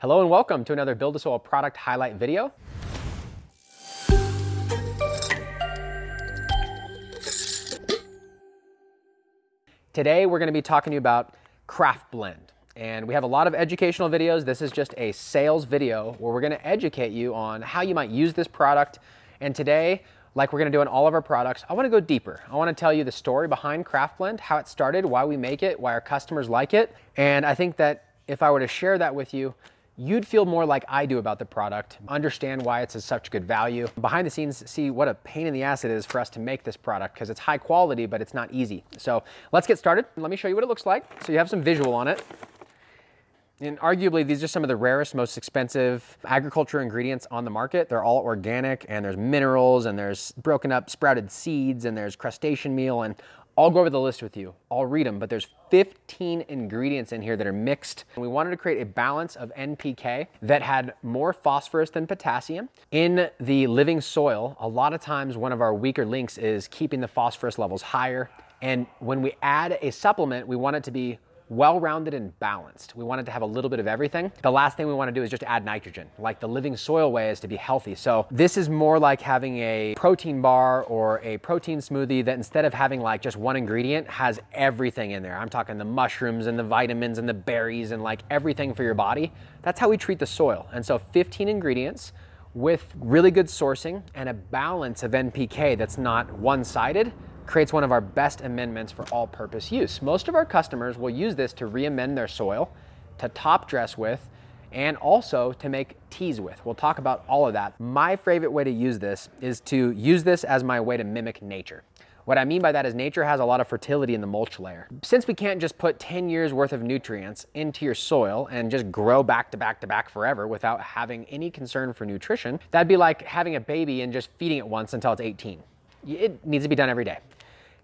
Hello and welcome to another Build a Soil product highlight video. Today we're gonna to be talking to you about Craft Blend. And we have a lot of educational videos. This is just a sales video where we're gonna educate you on how you might use this product. And today, like we're gonna do in all of our products, I wanna go deeper. I wanna tell you the story behind Craft Blend, how it started, why we make it, why our customers like it. And I think that if I were to share that with you, you'd feel more like I do about the product, understand why it's such good value. Behind the scenes, see what a pain in the ass it is for us to make this product because it's high quality, but it's not easy. So let's get started. Let me show you what it looks like so you have some visual on it. And arguably, these are some of the rarest, most expensive agriculture ingredients on the market. They're all organic and there's minerals and there's broken up sprouted seeds and there's crustacean meal and I'll go over the list with you. I'll read them, but there's 15 ingredients in here that are mixed. And we wanted to create a balance of NPK that had more phosphorus than potassium. In the living soil, a lot of times one of our weaker links is keeping the phosphorus levels higher. And when we add a supplement, we want it to be well-rounded and balanced. We want it to have a little bit of everything. The last thing we want to do is just add nitrogen. Like the living soil way is to be healthy. So this is more like having a protein bar or a protein smoothie that instead of having like just one ingredient has everything in there. I'm talking the mushrooms and the vitamins and the berries and like everything for your body. That's how we treat the soil. And so 15 ingredients with really good sourcing and a balance of NPK that's not one-sided creates one of our best amendments for all-purpose use. Most of our customers will use this to re-amend their soil, to top dress with, and also to make teas with. We'll talk about all of that. My favorite way to use this is to use this as my way to mimic nature. What I mean by that is nature has a lot of fertility in the mulch layer. Since we can't just put 10 years worth of nutrients into your soil and just grow back to back to back forever without having any concern for nutrition, that'd be like having a baby and just feeding it once until it's 18. It needs to be done every day.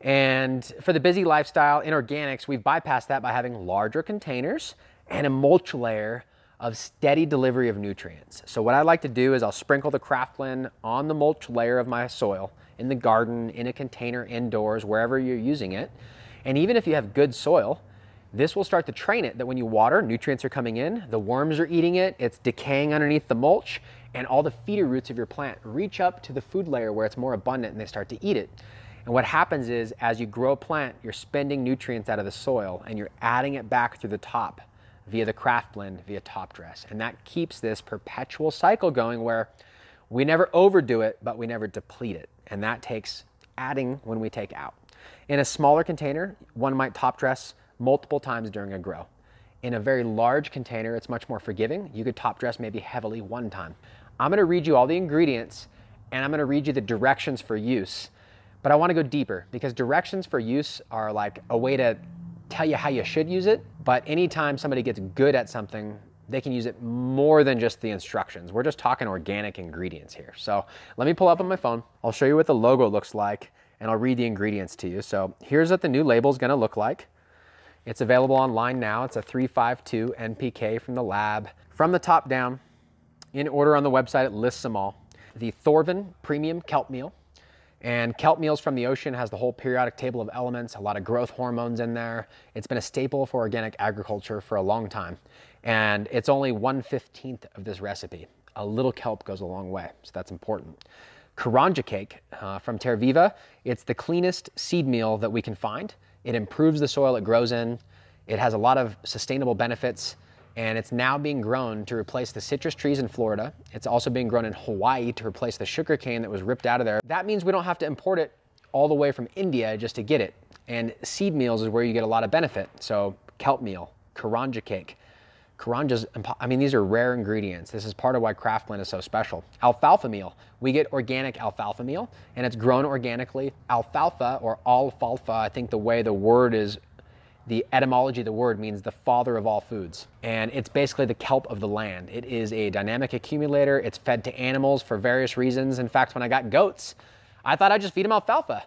And for the busy lifestyle in organics, we've bypassed that by having larger containers and a mulch layer of steady delivery of nutrients. So what I like to do is I'll sprinkle the craft on the mulch layer of my soil, in the garden, in a container, indoors, wherever you're using it. And even if you have good soil, this will start to train it that when you water, nutrients are coming in, the worms are eating it, it's decaying underneath the mulch, and all the feeder roots of your plant reach up to the food layer where it's more abundant and they start to eat it. And what happens is as you grow a plant, you're spending nutrients out of the soil and you're adding it back through the top via the craft blend, via top dress. And that keeps this perpetual cycle going where we never overdo it, but we never deplete it. And that takes adding when we take out. In a smaller container, one might top dress multiple times during a grow. In a very large container, it's much more forgiving. You could top dress maybe heavily one time. I'm gonna read you all the ingredients and I'm gonna read you the directions for use but I wanna go deeper because directions for use are like a way to tell you how you should use it. But anytime somebody gets good at something, they can use it more than just the instructions. We're just talking organic ingredients here. So let me pull up on my phone. I'll show you what the logo looks like and I'll read the ingredients to you. So here's what the new label is gonna look like. It's available online now. It's a 352 NPK from the lab. From the top down, in order on the website, it lists them all. The Thorvin Premium Kelp Meal, and kelp meals from the ocean has the whole periodic table of elements, a lot of growth hormones in there. It's been a staple for organic agriculture for a long time. And it's only 1 15th of this recipe. A little kelp goes a long way, so that's important. Karanja cake uh, from Terviva. It's the cleanest seed meal that we can find. It improves the soil it grows in. It has a lot of sustainable benefits and it's now being grown to replace the citrus trees in Florida. It's also being grown in Hawaii to replace the sugar cane that was ripped out of there. That means we don't have to import it all the way from India just to get it. And seed meals is where you get a lot of benefit. So kelp meal, karanja cake. Karanja's, I mean, these are rare ingredients. This is part of why craft blend is so special. Alfalfa meal. We get organic alfalfa meal and it's grown organically. Alfalfa or alfalfa, I think the way the word is the etymology of the word means the father of all foods. And it's basically the kelp of the land. It is a dynamic accumulator. It's fed to animals for various reasons. In fact, when I got goats, I thought I'd just feed them alfalfa.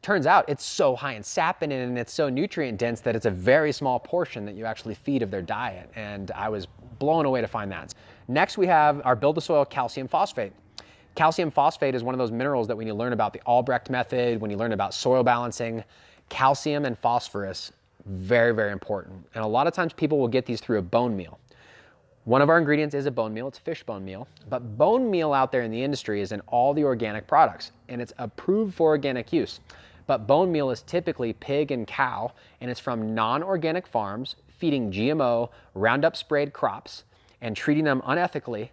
Turns out it's so high in sapin and it's so nutrient dense that it's a very small portion that you actually feed of their diet. And I was blown away to find that. Next, we have our Build the Soil calcium phosphate. Calcium phosphate is one of those minerals that when you learn about the Albrecht method, when you learn about soil balancing, calcium and phosphorus very, very important. And a lot of times people will get these through a bone meal. One of our ingredients is a bone meal, it's fish bone meal, but bone meal out there in the industry is in all the organic products and it's approved for organic use. But bone meal is typically pig and cow and it's from non-organic farms feeding GMO Roundup sprayed crops and treating them unethically.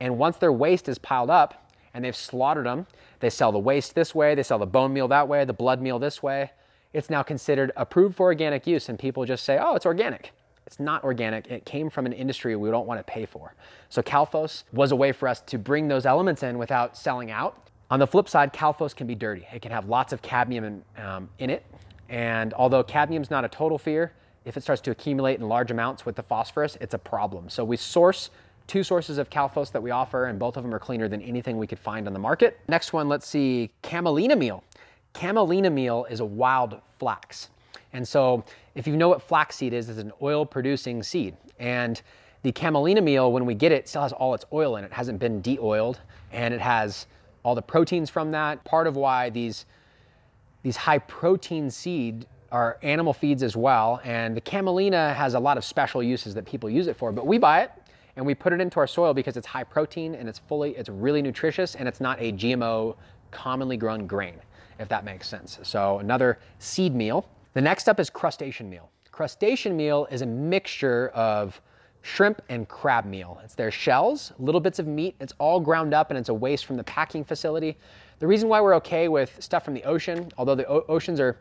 And once their waste is piled up and they've slaughtered them, they sell the waste this way, they sell the bone meal that way, the blood meal this way. It's now considered approved for organic use and people just say, oh, it's organic. It's not organic. It came from an industry we don't want to pay for. So Calphos was a way for us to bring those elements in without selling out. On the flip side, Calphos can be dirty. It can have lots of cadmium in, um, in it. And although cadmium's not a total fear, if it starts to accumulate in large amounts with the phosphorus, it's a problem. So we source two sources of Calphos that we offer, and both of them are cleaner than anything we could find on the market. Next one, let's see, camelina meal. Camelina meal is a wild flax. And so if you know what flaxseed is, it's an oil producing seed. And the camelina meal, when we get it, still has all its oil in it. It hasn't been de-oiled and it has all the proteins from that. Part of why these, these high protein seed are animal feeds as well. And the camelina has a lot of special uses that people use it for, but we buy it and we put it into our soil because it's high protein and it's fully, it's really nutritious and it's not a GMO commonly grown grain, if that makes sense. So another seed meal. The next up is crustacean meal. Crustacean meal is a mixture of shrimp and crab meal. It's their shells, little bits of meat. It's all ground up and it's a waste from the packing facility. The reason why we're okay with stuff from the ocean, although the oceans are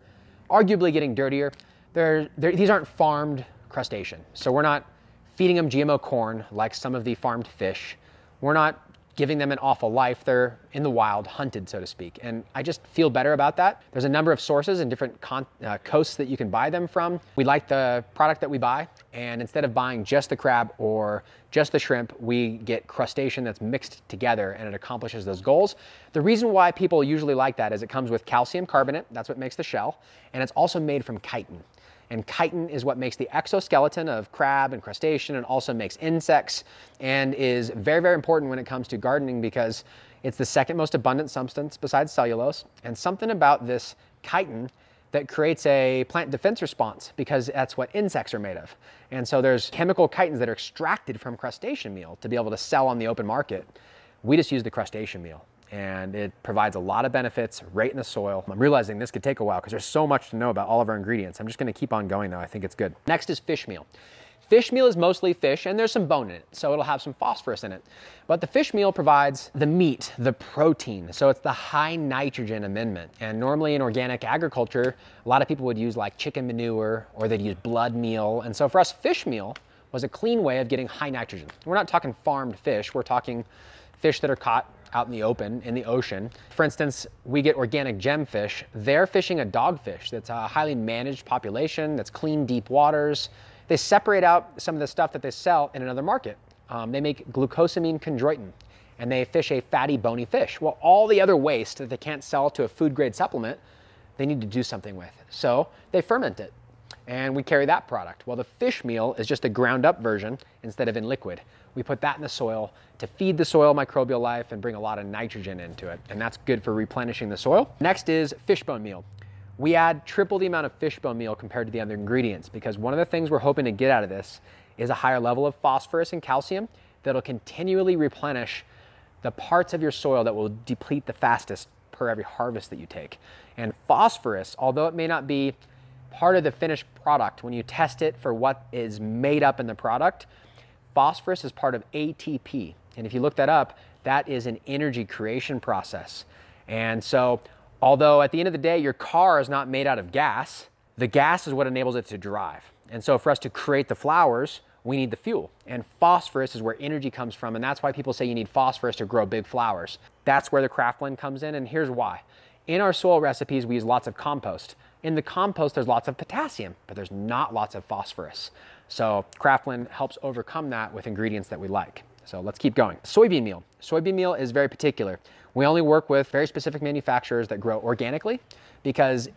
arguably getting dirtier, they're, they're, these aren't farmed crustacean. So we're not feeding them GMO corn like some of the farmed fish. We're not giving them an awful life. They're in the wild, hunted, so to speak. And I just feel better about that. There's a number of sources and different uh, coasts that you can buy them from. We like the product that we buy. And instead of buying just the crab or just the shrimp, we get crustacean that's mixed together and it accomplishes those goals. The reason why people usually like that is it comes with calcium carbonate, that's what makes the shell, and it's also made from chitin. And chitin is what makes the exoskeleton of crab and crustacean and also makes insects and is very, very important when it comes to gardening because it's the second most abundant substance besides cellulose. And something about this chitin that creates a plant defense response because that's what insects are made of. And so there's chemical chitins that are extracted from crustacean meal to be able to sell on the open market. We just use the crustacean meal and it provides a lot of benefits right in the soil. I'm realizing this could take a while because there's so much to know about all of our ingredients. I'm just gonna keep on going though, I think it's good. Next is fish meal. Fish meal is mostly fish and there's some bone in it, so it'll have some phosphorus in it. But the fish meal provides the meat, the protein, so it's the high nitrogen amendment. And normally in organic agriculture, a lot of people would use like chicken manure or they'd use blood meal. And so for us, fish meal was a clean way of getting high nitrogen. We're not talking farmed fish, we're talking fish that are caught out in the open, in the ocean. For instance, we get organic gemfish. They're fishing a dogfish that's a highly managed population, that's clean, deep waters. They separate out some of the stuff that they sell in another market. Um, they make glucosamine chondroitin, and they fish a fatty, bony fish. Well, all the other waste that they can't sell to a food grade supplement, they need to do something with. So they ferment it and we carry that product. Well, the fish meal is just a ground up version instead of in liquid. We put that in the soil to feed the soil microbial life and bring a lot of nitrogen into it, and that's good for replenishing the soil. Next is fishbone meal. We add triple the amount of fishbone meal compared to the other ingredients because one of the things we're hoping to get out of this is a higher level of phosphorus and calcium that'll continually replenish the parts of your soil that will deplete the fastest per every harvest that you take. And phosphorus, although it may not be part of the finished product when you test it for what is made up in the product. Phosphorus is part of ATP. And if you look that up, that is an energy creation process. And so, although at the end of the day, your car is not made out of gas, the gas is what enables it to drive. And so, for us to create the flowers, we need the fuel. And phosphorus is where energy comes from. And that's why people say you need phosphorus to grow big flowers. That's where the craft blend comes in. And here's why. In our soil recipes, we use lots of compost. In the compost, there's lots of potassium, but there's not lots of phosphorus. So Craft Blend helps overcome that with ingredients that we like. So let's keep going. Soybean meal. Soybean meal is very particular. We only work with very specific manufacturers that grow organically because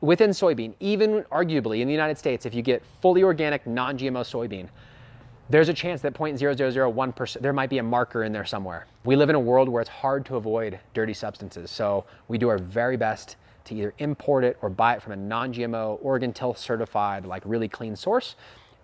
within soybean, even arguably in the United States, if you get fully organic, non-GMO soybean, there's a chance that 0.0001%, there might be a marker in there somewhere. We live in a world where it's hard to avoid dirty substances. So we do our very best to either import it or buy it from a non-GMO, Oregon Tilth certified, like really clean source.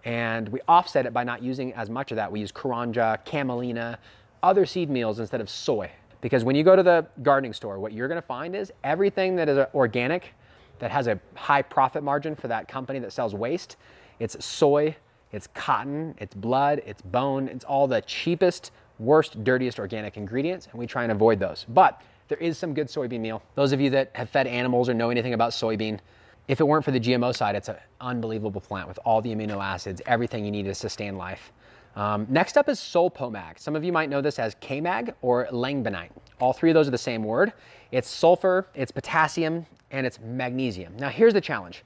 And we offset it by not using as much of that. We use Karanja, Camelina, other seed meals instead of soy. Because when you go to the gardening store, what you're gonna find is everything that is organic, that has a high profit margin for that company that sells waste, it's soy, it's cotton, it's blood, it's bone, it's all the cheapest, worst, dirtiest organic ingredients, and we try and avoid those. But there is some good soybean meal. Those of you that have fed animals or know anything about soybean, if it weren't for the GMO side, it's an unbelievable plant with all the amino acids, everything you need to sustain life. Um, next up is Sulpomag. Some of you might know this as K-Mag or Langbeinite. All three of those are the same word. It's sulfur, it's potassium, and it's magnesium. Now here's the challenge.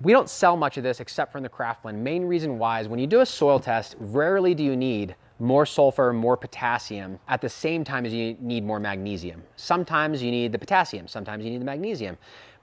We don't sell much of this except from the craft blend. Main reason why is when you do a soil test, rarely do you need more sulfur, more potassium at the same time as you need more magnesium. Sometimes you need the potassium, sometimes you need the magnesium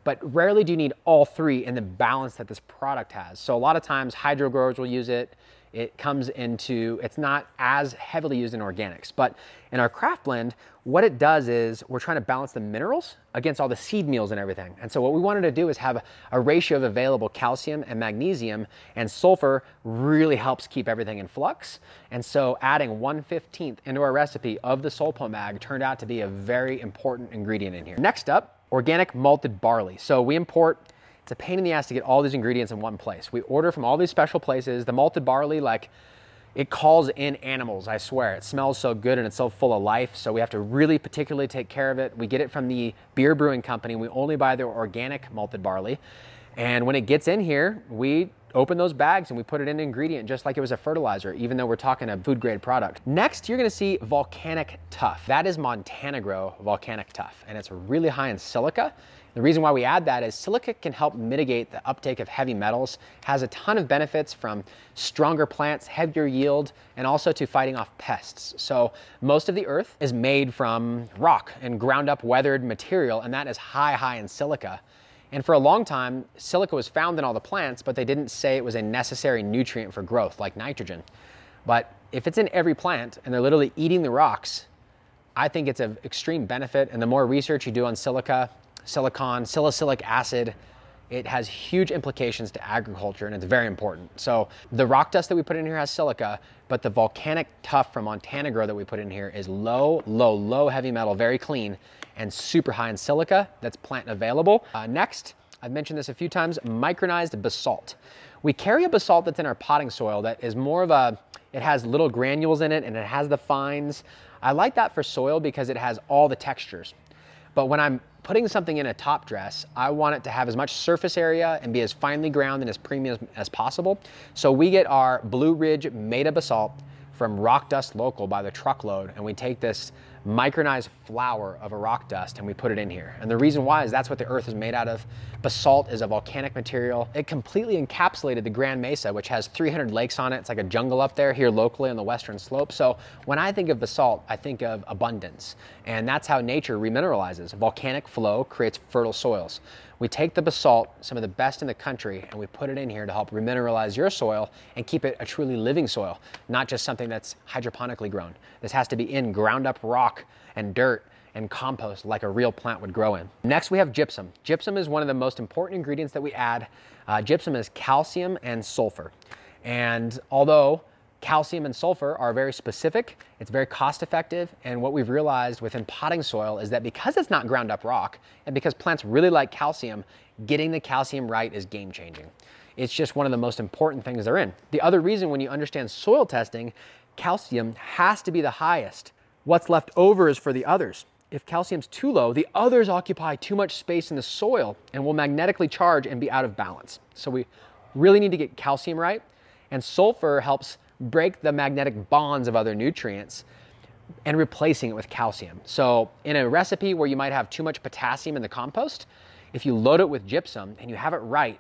but rarely do you need all three in the balance that this product has. So a lot of times hydro growers will use it. It comes into, it's not as heavily used in organics, but in our craft blend, what it does is we're trying to balance the minerals against all the seed meals and everything. And so what we wanted to do is have a, ratio of available calcium and magnesium and sulfur really helps keep everything in flux. And so adding 1 15th into our recipe of the Sulpomag turned out to be a very important ingredient in here. Next up, organic malted barley. So we import, it's a pain in the ass to get all these ingredients in one place. We order from all these special places. The malted barley, like, it calls in animals, I swear. It smells so good and it's so full of life, so we have to really particularly take care of it. We get it from the beer brewing company. We only buy their organic malted barley. And when it gets in here, we open those bags and we put it in an ingredient just like it was a fertilizer, even though we're talking a food grade product. Next, you're gonna see Volcanic Tuff. That is Montana Grow Volcanic Tuff, and it's really high in silica. The reason why we add that is silica can help mitigate the uptake of heavy metals, has a ton of benefits from stronger plants, heavier yield, and also to fighting off pests. So most of the earth is made from rock and ground up weathered material, and that is high, high in silica. And for a long time, silica was found in all the plants, but they didn't say it was a necessary nutrient for growth like nitrogen. But if it's in every plant and they're literally eating the rocks, I think it's an extreme benefit. And the more research you do on silica, silicon, salicylic acid, it has huge implications to agriculture and it's very important. So the rock dust that we put in here has silica, but the volcanic tuff from Montana Grow that we put in here is low, low, low heavy metal, very clean, and super high in silica that's plant available. Uh, next, I've mentioned this a few times, micronized basalt. We carry a basalt that's in our potting soil that is more of a, it has little granules in it and it has the fines. I like that for soil because it has all the textures. But when I'm putting something in a top dress, I want it to have as much surface area and be as finely ground and as premium as, possible. So we get our Blue Ridge Meta Basalt from Rock Dust Local by the truckload, and we take this micronized flour of a rock dust and we put it in here. And the reason why is that's what the earth is made out of. Basalt is a volcanic material. It completely encapsulated the Grand Mesa, which has 300 lakes on it. It's like a jungle up there here locally on the western slope. So when I think of basalt, I think of abundance. And that's how nature remineralizes. Volcanic flow creates fertile soils. We take the basalt, some of the best in the country, and we put it in here to help remineralize your soil and keep it a truly living soil, not just something that's hydroponically grown. This has to be in ground up rock and dirt and compost like a real plant would grow in. Next, we have gypsum. Gypsum is one of the most important ingredients that we add. Uh, gypsum is calcium and sulfur. And although calcium and sulfur are very specific, it's very cost effective, and what we've realized within potting soil is that because it's not ground up rock, and because plants really like calcium, getting the calcium right is game changing. It's just one of the most important things they're in. The other reason when you understand soil testing, calcium has to be the highest. What's left over is for the others. If calcium's too low, the others occupy too much space in the soil and will magnetically charge and be out of balance. So we really need to get calcium right. And sulfur helps break the magnetic bonds of other nutrients and replacing it with calcium. So in a recipe where you might have too much potassium in the compost, if you load it with gypsum and you have it right,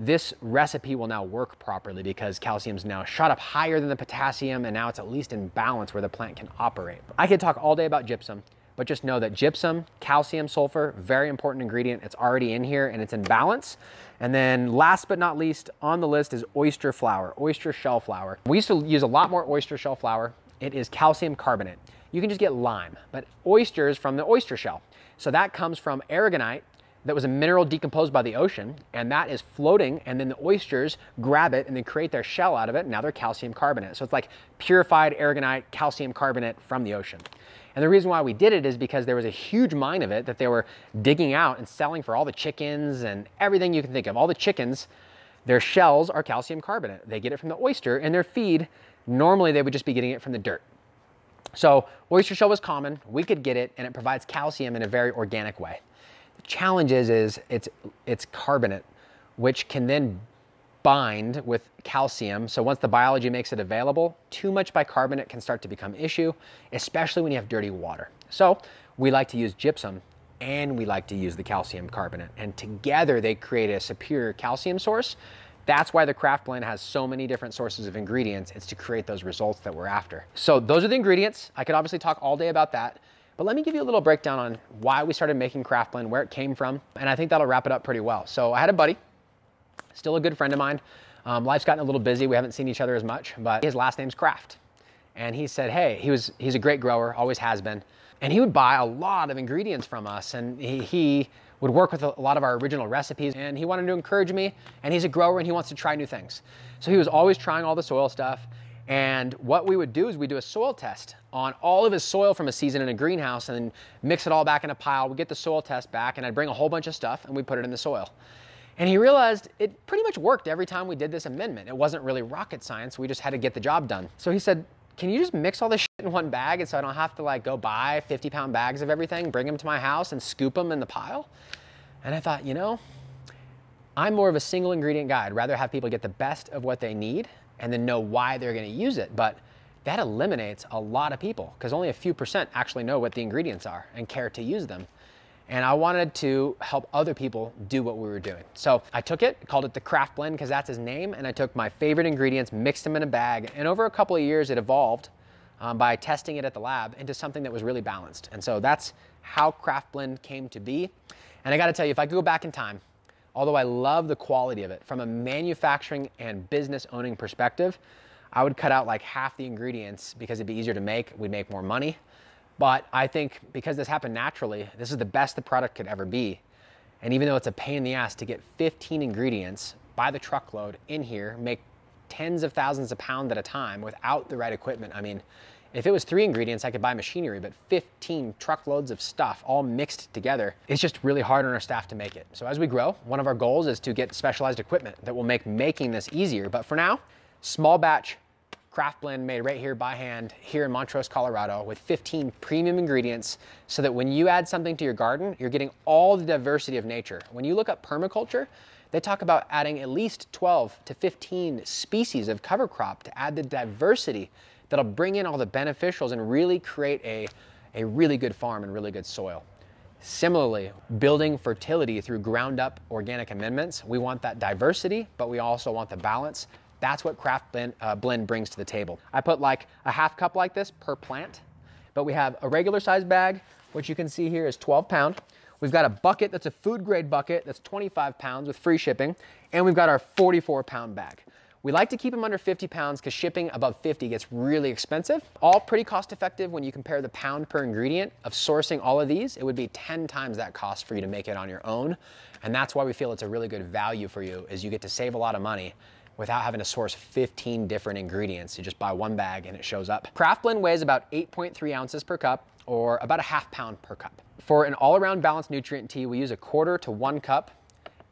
this recipe will now work properly because calcium's now shot up higher than the potassium and now it's at least in balance where the plant can operate. I could talk all day about gypsum, but just know that gypsum, calcium, sulfur, very important ingredient. It's already in here and it's in balance. And then last but not least on the list is oyster flour, oyster shell flour. We used to use a lot more oyster shell flour. It is calcium carbonate. You can just get lime, but oysters from the oyster shell. So that comes from aragonite, that was a mineral decomposed by the ocean, and that is floating, and then the oysters grab it and then create their shell out of it, now they're calcium carbonate. So it's like purified aragonite calcium carbonate from the ocean. And the reason why we did it is because there was a huge mine of it that they were digging out and selling for all the chickens and everything you can think of. All the chickens, their shells are calcium carbonate. They get it from the oyster, and their feed, normally they would just be getting it from the dirt. So oyster shell was common, we could get it, and it provides calcium in a very organic way. The challenge is, is it's, it's carbonate, which can then bind with calcium. So once the biology makes it available, too much bicarbonate can start to become issue, especially when you have dirty water. So we like to use gypsum and we like to use the calcium carbonate. And together they create a superior calcium source. That's why the craft blend has so many different sources of ingredients. It's to create those results that we're after. So those are the ingredients. I could obviously talk all day about that. But let me give you a little breakdown on why we started making craft blend, where it came from, and I think that'll wrap it up pretty well. So I had a buddy, still a good friend of mine. Um, life's gotten a little busy. We haven't seen each other as much, but his last name's Craft. And he said, hey, he was he's a great grower, always has been. And he would buy a lot of ingredients from us, and he, he would work with a lot of our original recipes. And he wanted to encourage me, and he's a grower and he wants to try new things. So he was always trying all the soil stuff. And what we would do is we do a soil test on all of his soil from a season in a greenhouse and then mix it all back in a pile. We get the soil test back and I'd bring a whole bunch of stuff and we put it in the soil. And he realized it pretty much worked every time we did this amendment. It wasn't really rocket science. We just had to get the job done. So he said, can you just mix all this shit in one bag and so I don't have to like go buy 50 pound bags of everything, bring them to my house and scoop them in the pile? And I thought, you know, I'm more of a single ingredient guy. I'd rather have people get the best of what they need and then know why they're going to use it. But that eliminates a lot of people because only a few percent actually know what the ingredients are and care to use them. And I wanted to help other people do what we were doing. So I took it, called it the craft blend because that's his name. And I took my favorite ingredients, mixed them in a bag. And over a couple of years, it evolved um, by testing it at the lab into something that was really balanced. And so that's how craft blend came to be. And I got to tell you, if I could go back in time, although I love the quality of it from a manufacturing and business owning perspective, I would cut out like half the ingredients because it'd be easier to make, we'd make more money. But I think because this happened naturally, this is the best the product could ever be. And even though it's a pain in the ass to get 15 ingredients by the truckload in here, make tens of thousands of pounds at a time without the right equipment, I mean, if it was three ingredients, I could buy machinery, but 15 truckloads of stuff all mixed together, it's just really hard on our staff to make it. So as we grow, one of our goals is to get specialized equipment that will make making this easier. But for now, small batch craft blend made right here by hand here in Montrose, Colorado with 15 premium ingredients so that when you add something to your garden, you're getting all the diversity of nature. When you look up permaculture, they talk about adding at least 12 to 15 species of cover crop to add the diversity that'll bring in all the beneficials and really create a, a really good farm and really good soil. Similarly, building fertility through ground up organic amendments, we want that diversity, but we also want the balance. That's what Craft Blend, uh, blend brings to the table. I put like a half cup like this per plant, but we have a regular size bag, which you can see here is 12 pound. We've got a bucket that's a food grade bucket that's 25 pounds with free shipping, and we've got our 44 pound bag. We like to keep them under 50 pounds because shipping above 50 gets really expensive. All pretty cost effective when you compare the pound per ingredient of sourcing all of these. It would be 10 times that cost for you to make it on your own. And that's why we feel it's a really good value for you is you get to save a lot of money without having to source 15 different ingredients. You just buy one bag and it shows up. Craft Blend weighs about 8.3 ounces per cup or about a half pound per cup. For an all-around balanced nutrient tea, we use a quarter to one cup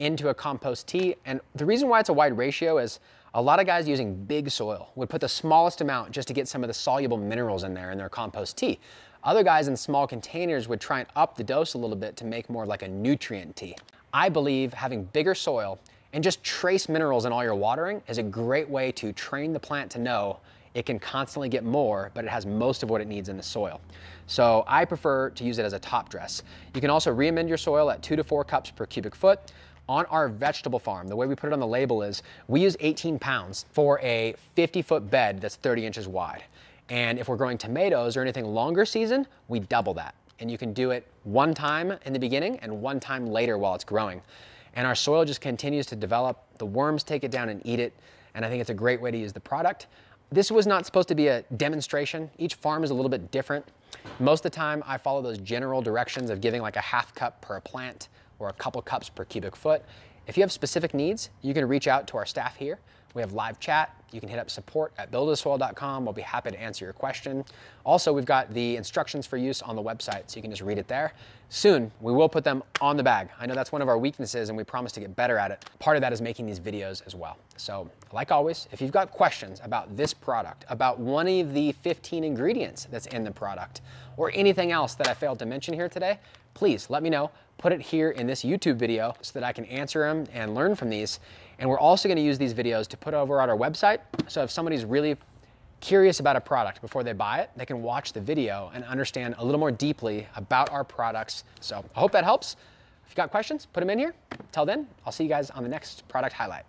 into a compost tea. And the reason why it's a wide ratio is a lot of guys using big soil would put the smallest amount just to get some of the soluble minerals in there in their compost tea. Other guys in small containers would try and up the dose a little bit to make more like a nutrient tea. I believe having bigger soil and just trace minerals in all your watering is a great way to train the plant to know it can constantly get more, but it has most of what it needs in the soil. So I prefer to use it as a top dress. You can also re-amend your soil at two to four cups per cubic foot on our vegetable farm, the way we put it on the label is we use 18 pounds for a 50 foot bed that's 30 inches wide. And if we're growing tomatoes or anything longer season, we double that. And you can do it one time in the beginning and one time later while it's growing. And our soil just continues to develop. The worms take it down and eat it. And I think it's a great way to use the product. This was not supposed to be a demonstration. Each farm is a little bit different. Most of the time, I follow those general directions of giving like a half cup per plant or a couple cups per cubic foot. If you have specific needs, you can reach out to our staff here. We have live chat. You can hit up support at buildasoil.com. We'll be happy to answer your question. Also, we've got the instructions for use on the website, so you can just read it there. Soon, we will put them on the bag. I know that's one of our weaknesses, and we promise to get better at it. Part of that is making these videos as well. So, like always, if you've got questions about this product, about one of the 15 ingredients that's in the product, or anything else that I failed to mention here today, please let me know. Put it here in this YouTube video so that I can answer them and learn from these. And we're also gonna use these videos to put over on our website. So if somebody's really curious about a product before they buy it, they can watch the video and understand a little more deeply about our products. So I hope that helps. If you got questions, put them in here. Till then, I'll see you guys on the next product highlight.